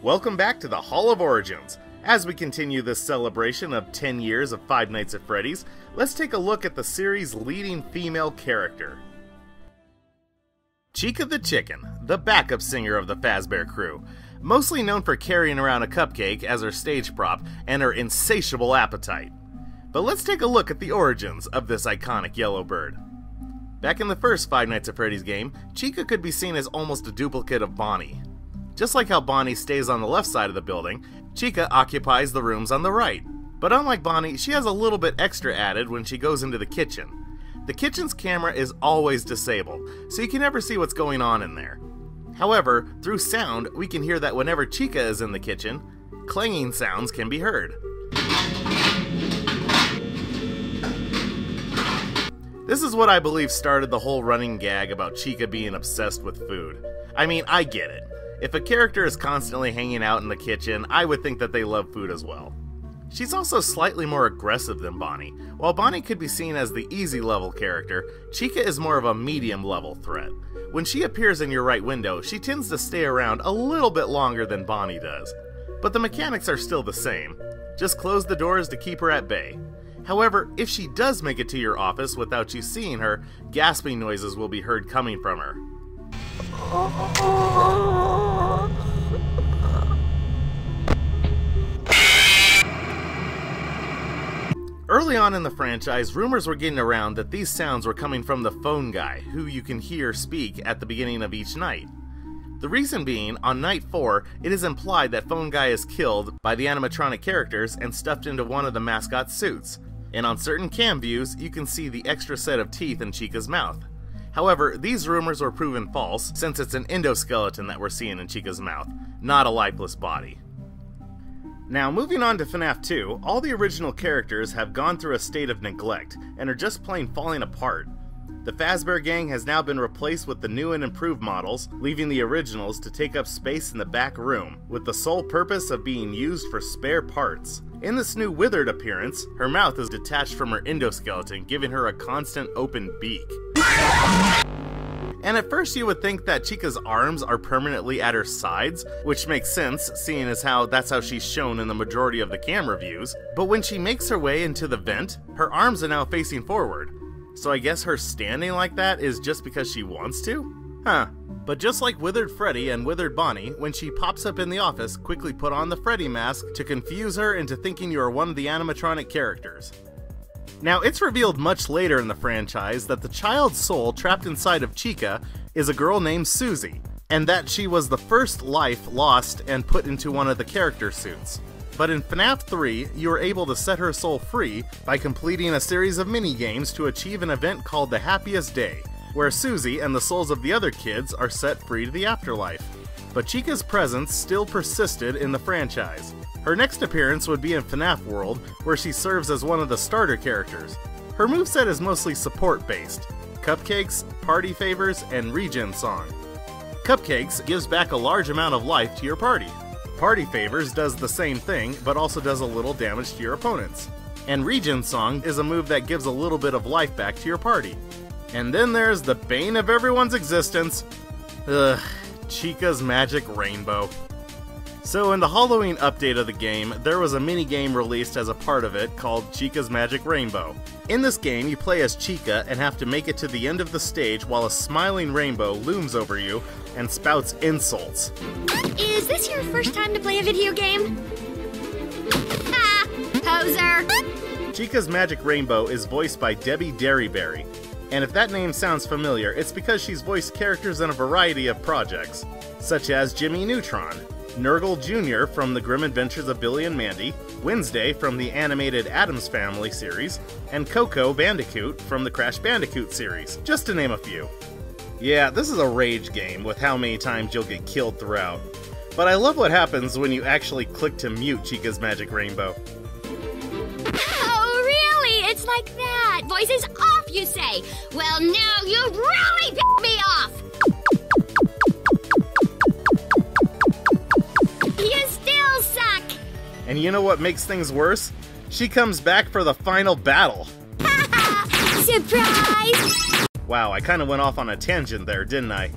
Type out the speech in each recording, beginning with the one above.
Welcome back to the Hall of Origins. As we continue this celebration of 10 years of Five Nights at Freddy's, let's take a look at the series' leading female character. Chica the Chicken, the backup singer of the Fazbear crew, mostly known for carrying around a cupcake as her stage prop and her insatiable appetite. But let's take a look at the origins of this iconic yellow bird. Back in the first Five Nights at Freddy's game, Chica could be seen as almost a duplicate of Bonnie. Just like how Bonnie stays on the left side of the building, Chica occupies the rooms on the right. But unlike Bonnie, she has a little bit extra added when she goes into the kitchen. The kitchen's camera is always disabled, so you can never see what's going on in there. However, through sound, we can hear that whenever Chica is in the kitchen, clanging sounds can be heard. This is what I believe started the whole running gag about Chica being obsessed with food. I mean, I get it. If a character is constantly hanging out in the kitchen, I would think that they love food as well. She's also slightly more aggressive than Bonnie. While Bonnie could be seen as the easy level character, Chica is more of a medium level threat. When she appears in your right window, she tends to stay around a little bit longer than Bonnie does. But the mechanics are still the same. Just close the doors to keep her at bay. However, if she does make it to your office without you seeing her, gasping noises will be heard coming from her. Early on in the franchise, rumors were getting around that these sounds were coming from the phone guy, who you can hear speak at the beginning of each night. The reason being, on night 4, it is implied that Phone Guy is killed by the animatronic characters and stuffed into one of the mascot suits, and on certain cam views, you can see the extra set of teeth in Chica's mouth. However, these rumors were proven false, since it's an endoskeleton that we're seeing in Chica's mouth, not a lifeless body. Now, moving on to FNAF 2, all the original characters have gone through a state of neglect and are just plain falling apart. The Fazbear Gang has now been replaced with the new and improved models, leaving the originals to take up space in the back room, with the sole purpose of being used for spare parts. In this new withered appearance, her mouth is detached from her endoskeleton, giving her a constant open beak. And at first you would think that Chica's arms are permanently at her sides, which makes sense, seeing as how that's how she's shown in the majority of the camera views. But when she makes her way into the vent, her arms are now facing forward. So I guess her standing like that is just because she wants to? Huh. But just like Withered Freddy and Withered Bonnie, when she pops up in the office, quickly put on the Freddy mask to confuse her into thinking you are one of the animatronic characters. Now, it's revealed much later in the franchise that the child's soul trapped inside of Chica is a girl named Susie, and that she was the first life lost and put into one of the character suits. But in FNAF 3, you are able to set her soul free by completing a series of mini games to achieve an event called the Happiest Day, where Susie and the souls of the other kids are set free to the afterlife. But Chica's presence still persisted in the franchise. Her next appearance would be in FNAF World, where she serves as one of the starter characters. Her moveset is mostly support based cupcakes, party favors, and regen song. Cupcakes gives back a large amount of life to your party. Party Favors does the same thing, but also does a little damage to your opponents. And Regen Song is a move that gives a little bit of life back to your party. And then there's the bane of everyone's existence. Ugh, Chica's Magic Rainbow. So, in the Halloween update of the game, there was a mini game released as a part of it called Chica's Magic Rainbow. In this game, you play as Chica and have to make it to the end of the stage while a smiling rainbow looms over you and spouts insults. Is this your first time to play a video game? Ah, poser! Chica's Magic Rainbow is voiced by Debi Derryberry. And if that name sounds familiar, it's because she's voiced characters in a variety of projects, such as Jimmy Neutron, Nergal Jr. from The Grim Adventures of Billy and Mandy, Wednesday from the animated Addams Family series, and Coco Bandicoot from the Crash Bandicoot series, just to name a few. Yeah, this is a rage game with how many times you'll get killed throughout. But I love what happens when you actually click to mute Chica's Magic Rainbow. Oh, really? It's like that. Voice is off, you say. Well, now you really pissed me off. And you know what makes things worse? She comes back for the final battle. Surprise! Wow, I kinda went off on a tangent there, didn't I?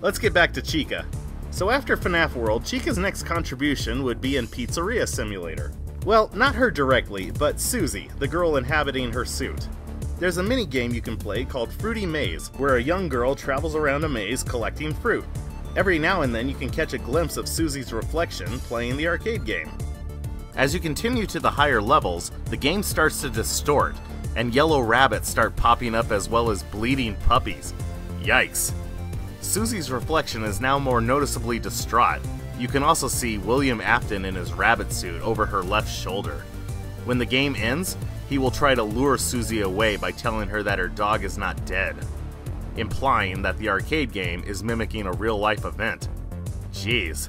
Let's get back to Chica. So after FNAF World, Chica's next contribution would be in Pizzeria Simulator. Well, not her directly, but Susie, the girl inhabiting her suit. There's a mini game you can play called Fruity Maze, where a young girl travels around a maze collecting fruit. Every now and then you can catch a glimpse of Susie's reflection playing the arcade game. As you continue to the higher levels, the game starts to distort, and yellow rabbits start popping up as well as bleeding puppies. Yikes. Susie's reflection is now more noticeably distraught. You can also see William Afton in his rabbit suit over her left shoulder. When the game ends, he will try to lure Susie away by telling her that her dog is not dead, implying that the arcade game is mimicking a real life event. Jeez.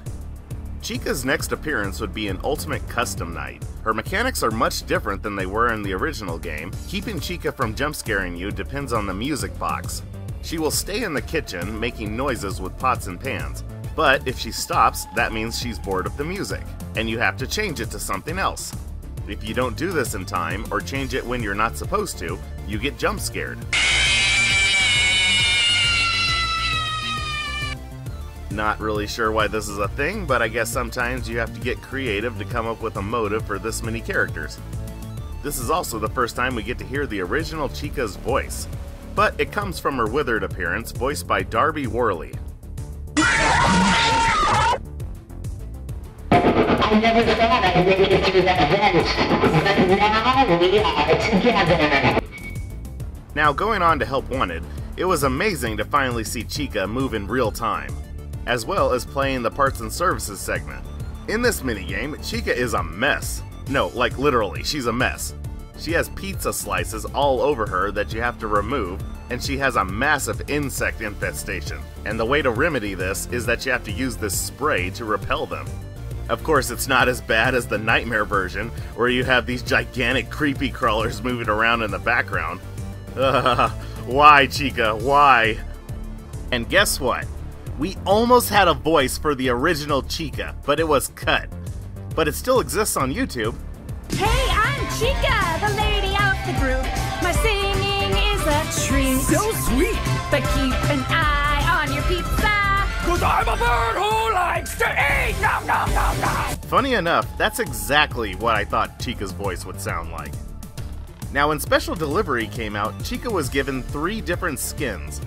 Chica's next appearance would be in Ultimate Custom Night. Her mechanics are much different than they were in the original game. Keeping Chica from jump scaring you depends on the music box. She will stay in the kitchen making noises with pots and pans, but if she stops, that means she's bored of the music, and you have to change it to something else. If you don't do this in time, or change it when you're not supposed to, you get jump Not really sure why this is a thing, but I guess sometimes you have to get creative to come up with a motive for this many characters. This is also the first time we get to hear the original Chica's voice, but it comes from her withered appearance, voiced by Darby Worley. I never thought I'd make it through that vent, but now we are together. Now, going on to Help Wanted, it was amazing to finally see Chica move in real time, as well as playing the parts and services segment. In this minigame, Chica is a mess. No, like literally, she's a mess. She has pizza slices all over her that you have to remove, and she has a massive insect infestation. And the way to remedy this is that you have to use this spray to repel them. Of course, it's not as bad as the Nightmare version, where you have these gigantic creepy crawlers moving around in the background. Ugh, why, Chica? Why? And guess what? We almost had a voice for the original Chica, but it was cut. But it still exists on YouTube. Hey, I'm Chica, the lady of the group. My singing is a treat. So sweet, But keep an eye on your pizza. cause I'm a bird who likes to eat! Nom nom nom nom! Funny enough, that's exactly what I thought Chica's voice would sound like. Now, when Special Delivery came out, Chica was given three different skins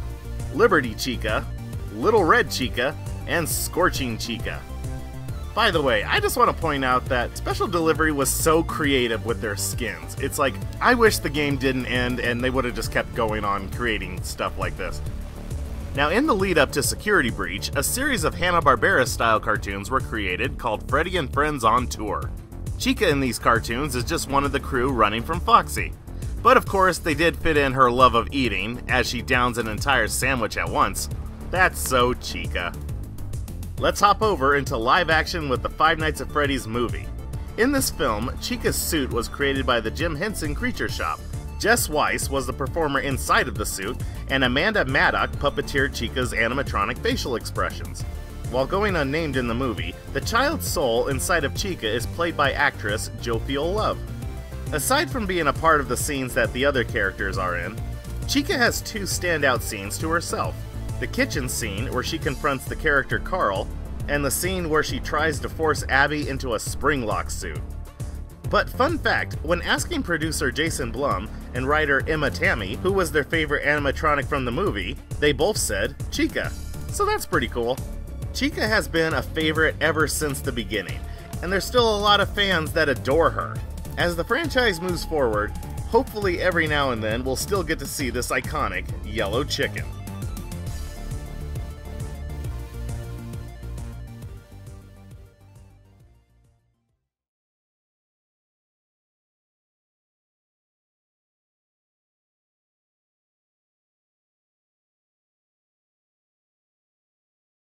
Liberty Chica, Little Red Chica, and Scorching Chica. By the way, I just want to point out that Special Delivery was so creative with their skins. It's like, I wish the game didn't end and they would have just kept going on creating stuff like this. Now, in the lead up to Security Breach, a series of Hanna-Barbera style cartoons were created called Freddy and Friends on Tour. Chica in these cartoons is just one of the crew running from Foxy. But of course, they did fit in her love of eating, as she downs an entire sandwich at once. That's so Chica. Let's hop over into live action with the Five Nights at Freddy's movie. In this film, Chica's suit was created by the Jim Henson Creature Shop. Jess Weiss was the performer inside of the suit, and Amanda Maddock puppeteered Chica's animatronic facial expressions. While going unnamed in the movie, the child's soul inside of Chica is played by actress Jophielle Love. Aside from being a part of the scenes that the other characters are in, Chica has two standout scenes to herself the kitchen scene where she confronts the character Carl, and the scene where she tries to force Abby into a spring lock suit. But fun fact, when asking producer Jason Blum and writer Emma Tammi who was their favorite animatronic from the movie, they both said Chica. So that's pretty cool. Chica has been a favorite ever since the beginning, and there's still a lot of fans that adore her. As the franchise moves forward, hopefully every now and then we'll still get to see this iconic yellow chicken.